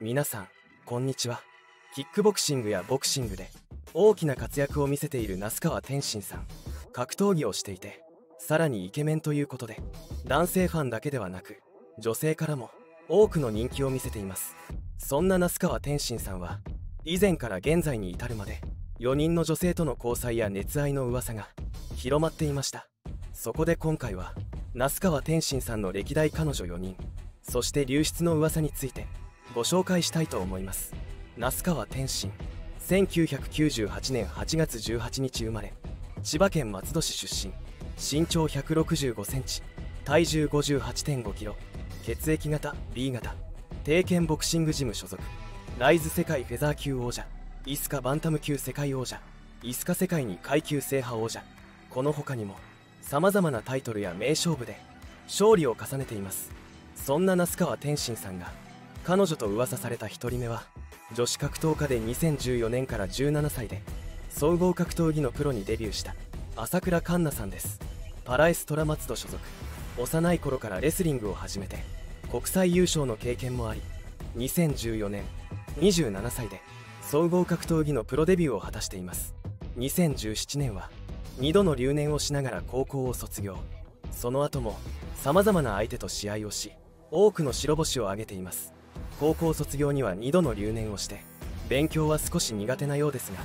皆さんこんにちは。キックボクシングやボクシングで大きな活躍を見せている那須川天心さん。格闘技をしていてさらにイケメンということで男性ファンだけではなく女性からも多くの人気を見せています。そんな那須川天心さんは以前から現在に至るまで4人の女性との交際や熱愛の噂が広まっていました。そこで今回は那須川天心さんの歴代彼女4人そして流出の噂についてご紹介したいと思います。那須川天心。1998年8月18日生まれ。千葉県松戸市出身。身長1 6 5センチ。体重5 8 5キロ。血液型 B 型。定見ボクシングジム所属。ライズ世界フェザー級王者。イスカバンタム級世界王者。イスカ世界に階級制覇王者。この他にも様々なタイトルや名勝負で勝利を重ねています。そんな那須川天心さんが彼女と噂された1人目は女子格闘家で2014年から17歳で総合格闘技のプロにデビューした朝倉環奈さんです。パラエストラ松戸所属。幼い頃からレスリングを始めて国際優勝の経験もあり2014年27歳で総合格闘技のプロデビューを果たしています。2017年は2度の留年をしながら高校を卒業。その後も様々な相手と試合をし多くの白星を挙げています。高校卒業には2度の留年をして勉強は少し苦手なようですが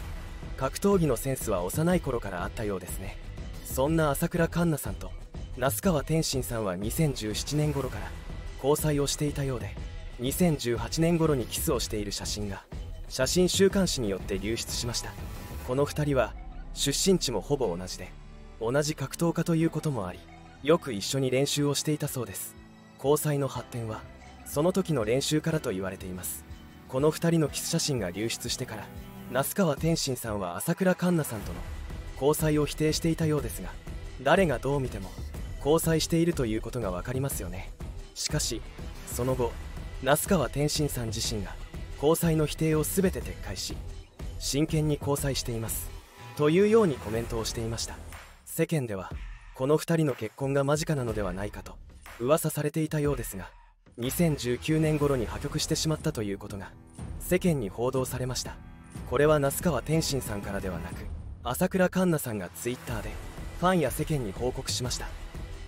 格闘技のセンスは幼い頃からあったようですね。そんな朝倉環奈さんと那須川天心さんは2017年頃から交際をしていたようで2018年頃にキスをしている写真が写真週刊誌によって流出しました。この2人は出身地もほぼ同じで同じ格闘家ということもありよく一緒に練習をしていたそうです。交際の発展はその時の練習からと言われています。この2人のキス写真が流出してから那須川天心さんは朝倉環奈さんとの交際を否定していたようですが誰がどう見ても交際しているということが分かりますよね。しかしその後那須川天心さん自身が交際の否定を全て撤回し真剣に交際しています。というようにコメントをしていました。世間ではこの2人の結婚が間近なのではないかと噂されていたようですが2019年頃に破局してしまったということが世間に報道されました。これは那須川天心さんからではなく朝倉環奈さんが Twitter でファンや世間に報告しました。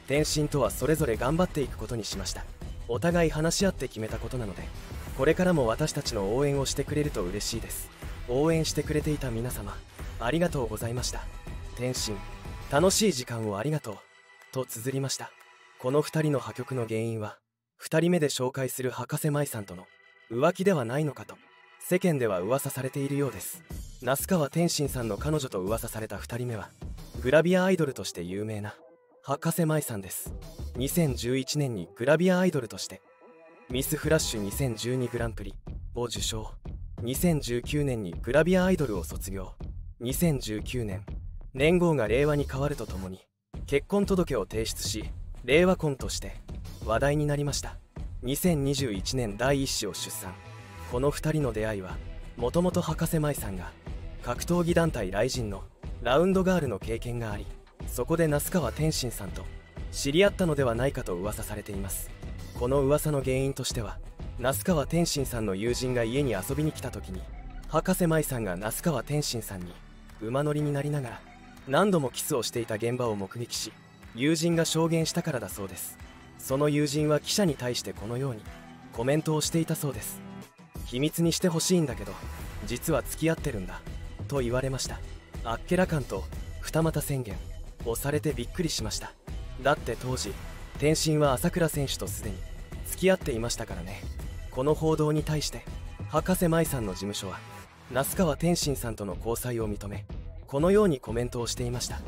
天心とはそれぞれ頑張っていくことにしました。お互い話し合って決めたことなのでこれからも私たちの応援をしてくれると嬉しいです。応援してくれていた皆様ありがとうございました。天心楽しい時間をありがとう。と綴りました。この2人の破局の原因は2人目で紹介する博士舞さんとの浮気ではないのかと世間では噂されているようです。那須川天心さんの彼女と噂された2人目はグラビアアイドルとして有名な博士舞さんです。2011年にグラビアアイドルとしてミスフラッシュ2012グランプリを受賞。2019年にグラビアアイドルを卒業。2019年年号が令和に変わるとともに結婚届を提出し令和婚として話題になりました。2021年第1子を出産。この2人の出会いはもともと博士舞さんが格闘技団体ライジンのラウンドガールの経験がありそこで那須川天心さんと知り合ったのではないかと噂されています。この噂の原因としては那須川天心さんの友人が家に遊びに来た時に博士舞さんが那須川天心さんに馬乗りになりながら何度もキスをしていた現場を目撃し友人が証言したからだそうです。その友人は記者に対してこのようにコメントをしていたそうです。秘密にしてほしいんだけど実は付き合ってるんだと言われました。あっけらかんと二股宣言をされてびっくりしました。だって当時天心は朝倉選手とすでに付き合っていましたからね。この報道に対して博士舞さんの事務所は那須川天心さんとの交際を認めこのようにコメントをしていました。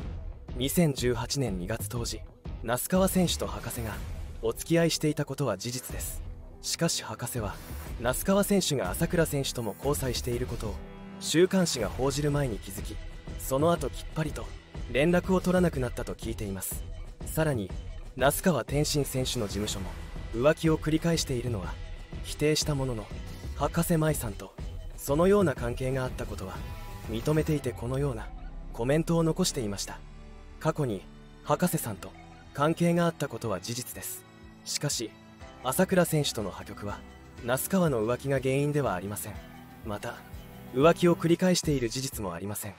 2018年2月当時那須川選手と博士がお付き合いしていたことは事実です。しかし博士は那須川選手が朝倉選手とも交際していることを週刊誌が報じる前に気づきその後きっぱりと連絡を取らなくなったと聞いています。さらに那須川天心選手の事務所も浮気を繰り返しているのは否定したものの博士舞さんとそのような関係があったことは認めていてこのようなコメントを残していました。過去に博士さんと関係があったことは事実です。しかし朝倉選手との破局は那須川の浮気が原因ではありません。また浮気を繰り返している事実もありません。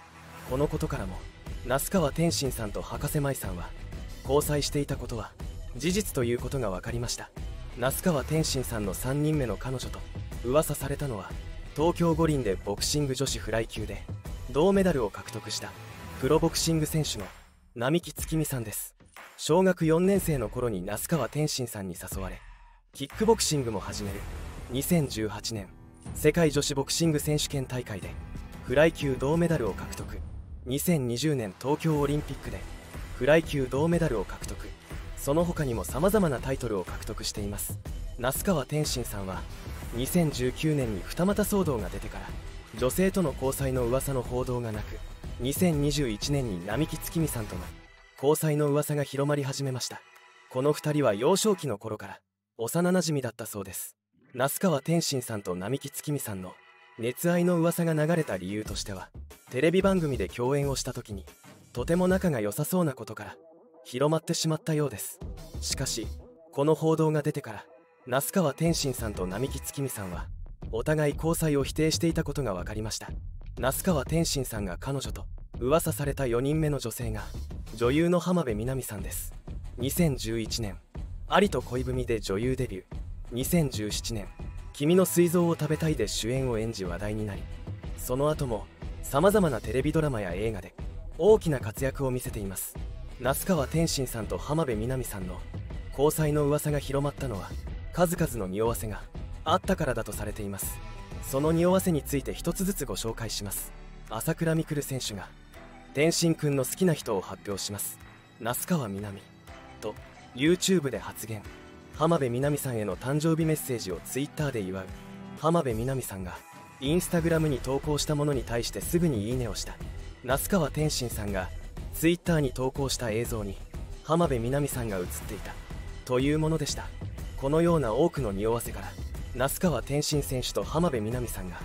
このことからも那須川天心さんと博士舞さんは交際していたことは事実ということが分かりました。那須川天心さんの3人目の彼女と噂されたのは東京五輪でボクシング女子フライ級で銅メダルを獲得したプロボクシング選手の並木月美さんです。小学4年生の頃に那須川天心さんに誘われキックボクシングも始める。2018年世界女子ボクシング選手権大会でフライ級銅メダルを獲得。2020年東京オリンピックでフライ級銅メダルを獲得。その他にも様々なタイトルを獲得しています。那須川天心さんは2019年に二股騒動が出てから女性との交際の噂の報道がなく2021年に並木月美さんとの交際の噂が広まり始めました。この2人は幼少期の頃から幼なじみだったそうです。那須川天心さんと並木月美さんの熱愛の噂が流れた理由としてはテレビ番組で共演をした時にとても仲が良さそうなことから広まってしまったようです。しかしこの報道が出てから那須川天心さんと並木月美さんはお互い交際を否定していたことが分かりました。那須川天心さんが彼女と噂された4人目の女性が女優の浜辺美波さんです。2011年。アリと恋文で女優デビュー。2017年。君の膵臓を食べたいで主演を演じ話題になりその後も様々なテレビドラマや映画で大きな活躍を見せています。那須川天心さんと浜辺美波さんの交際の噂が広まったのは数々の匂わせがあったからだとされています。その匂わせについて一つずつご紹介します。朝倉未来選手が天心くんの好きな人を発表します。那須川みなみと YouTube で発言。浜辺美波さんへの誕生日メッセージを Twitter で祝う。浜辺美波さんがインスタグラムに投稿したものに対してすぐにいいねをした。那須川天心さんが Twitter に投稿した映像に浜辺美波さんが映っていた。というものでした。このような多くの匂わせから那須川天心選手と浜辺美波さんが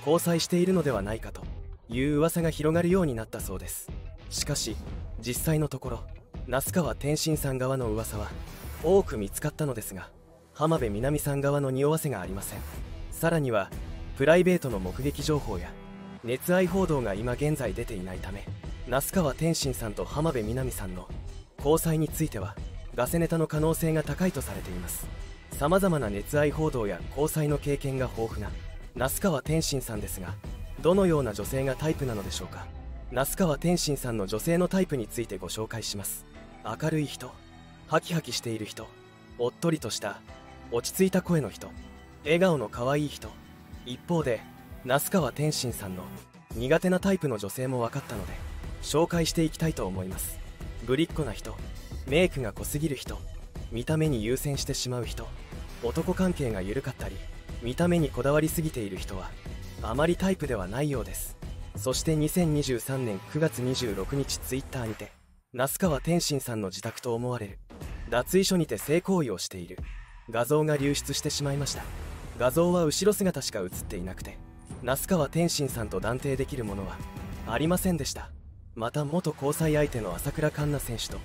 交際しているのではないかという噂が広がるようになったそうです。しかし実際のところ那須川天心さん側の噂は多く見つかったのですが浜辺美波さん側の匂わせがありません。さらにはプライベートの目撃情報や熱愛報道が今現在出ていないため那須川天心さんと浜辺美波さんの交際についてはガセネタの可能性が高いとされています。さまざまな熱愛報道や交際の経験が豊富な那須川天心さんですがどのような女性がタイプなのでしょうか？那須川天心さんの女性のタイプについてご紹介します。明るい人ハキハキしている人おっとりとした落ち着いた声の人笑顔の可愛い人一方で那須川天心さんの苦手なタイプの女性も分かったので紹介していきたいと思います。ぶりっ子な人メイクが濃すぎる人見た目に優先してしまう人男関係が緩かったり見た目にこだわりすぎている人はあまりタイプではないようです。そして2023年9月26日 Twitter にて那須川天心さんの自宅と思われる。脱衣所にて性行為をしている。画像が流出してしまいました。画像は後ろ姿しか映っていなくて那須川天心さんと断定できるものはありませんでした。また元交際相手の朝倉環奈選手と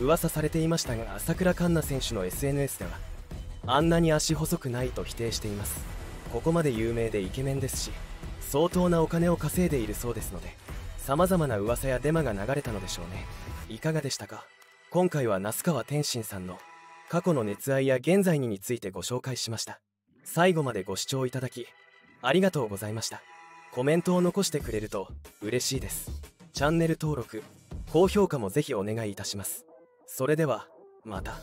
噂されていましたが朝倉環奈選手の SNS ではあんなに足細くないと否定しています。ここまで有名でイケメンですし相当なお金を稼いでいるそうですので様々な噂やデマが流れたのでしょうね。いかがでしたか？今回は那須川天心さんの過去の熱愛や現在にについてご紹介しました。最後までご視聴いただきありがとうございました。コメントを残してくれると嬉しいです。チャンネル登録高評価もぜひお願いいたします。それではまた。